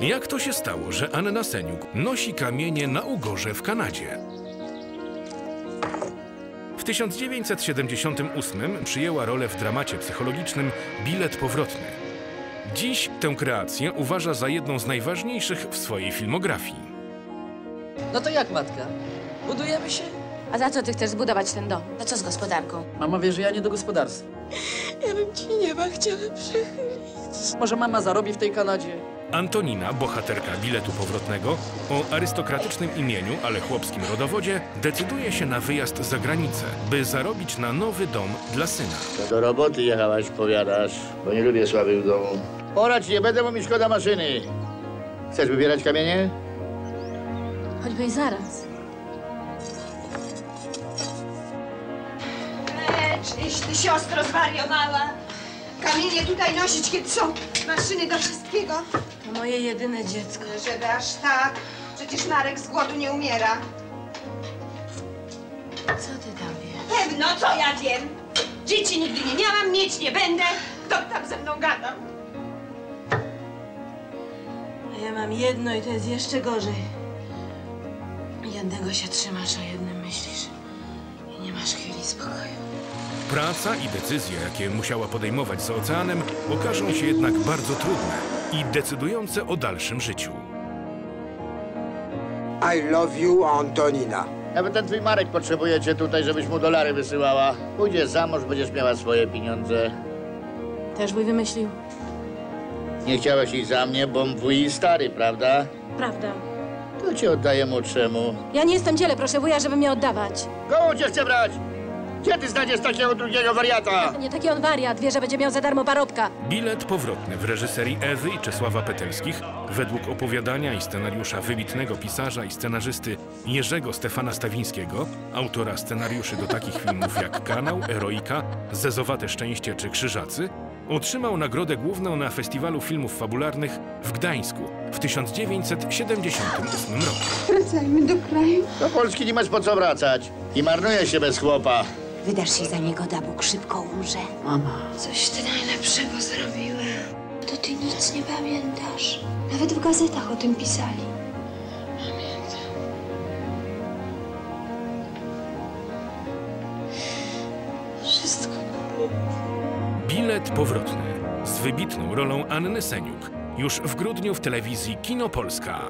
Jak to się stało, że Anna Seniuk nosi kamienie na Ugorze w Kanadzie? W 1978 przyjęła rolę w dramacie psychologicznym Bilet powrotny. Dziś tę kreację uważa za jedną z najważniejszych w swojej filmografii. No to jak, matka? Budujemy się? A za co ty chcesz zbudować ten dom? A co z gospodarką? Mama wie, że ja nie do gospodarstwa. Ja bym ci nieba chciała przychylić. Może mama zarobi w tej Kanadzie? Antonina, bohaterka biletu powrotnego, o arystokratycznym imieniu, ale chłopskim rodowodzie, decyduje się na wyjazd za granicę, by zarobić na nowy dom dla syna. To do roboty jechałaś, powiadasz, bo nie lubię słabych w domu. Porać, nie będę, bo mi szkoda maszyny. Chcesz wybierać kamienie? Choćby i zaraz. Lecz, iś ty siostro zwariowała. Kamienie tutaj nosić, kiedy są maszyny do wszystkiego. To moje jedyne dziecko. Żeby aż tak. Przecież Marek z głodu nie umiera. Co ty tam wiesz? Pewno, co ja wiem. Dzieci nigdy nie miałam, mieć nie będę. Kto tam ze mną gadał? A ja mam jedno i to jest jeszcze gorzej. Jednego się trzymasz, a jednym myślisz. Nie masz chwili spokoju. Praca i decyzje, jakie musiała podejmować za oceanem, okażą się jednak bardzo trudne i decydujące o dalszym życiu. I love you, Antonina. Nawet ten twój Marek potrzebuje cię tutaj, żebyś mu dolary wysyłała. Pójdziesz za mąż, będziesz miała swoje pieniądze. Też wuj wymyślił. Nie chciałaś iść za mnie, bo wuj stary, prawda? Prawda. To cię oddaję młodszemu. Ja nie jestem ciele, proszę wuja, żeby mnie oddawać. Komu cię chce brać? Gdzie ty znajdziesz takiego drugiego wariata? Nie taki on wariat, wie, że będzie miał za darmo parobka. Bilet powrotny w reżyserii Ewy i Czesława Petelskich, według opowiadania i scenariusza wybitnego pisarza i scenarzysty Jerzego Stefana Stawińskiego, autora scenariuszy do takich filmów jak Kanał, Eroika, Zezowate Szczęście czy Krzyżacy, otrzymał nagrodę główną na Festiwalu Filmów Fabularnych w Gdańsku w 1978 roku. Wracajmy do kraju. Do Polski nie masz po co wracać. I marnuje się bez chłopa. Wydasz się za niego, da Bóg szybko umrze. Coś ty najlepszego zrobiłem. To ty nic nie pamiętasz. Nawet w gazetach o tym pisali. Pamiętam. Wszystko było. Bilet powrotny z wybitną rolą Anny Seniuk już w grudniu w telewizji Kino Polska.